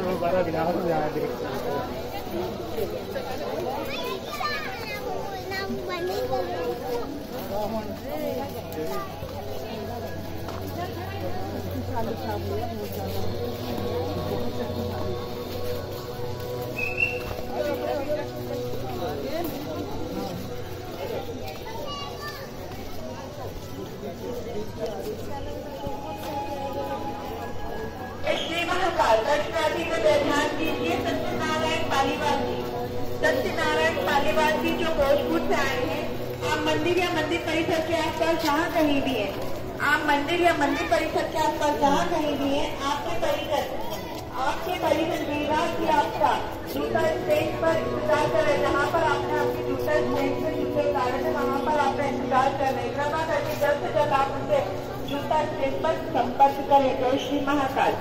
और जा महाकाल को ध्यान दीजिए सत्यनारायण पालीवाल जी। सत्यनारायण पालीवाल जी भोजपुर से आए हैं, आप मंदिर या मंदिर परिसर के आसपास जहाँ कहीं भी हैं, आप मंदिर या मंदिर परिसर के आसपास जहाँ कहीं भी हैं आपके परिसर आपके परिसर विभाग की आपका जूता स्टेज पर इंतज़ार कर रहे जहाँ पर आपने आपके जूता स्टेज पे जूते उतारे थे वहाँ पर आपका इंतज़ार कर रहे कृपा करके जल्द से जल्द आप उनसे जूता स्टेज पर संपर्क करें, जय श्री महाकाल।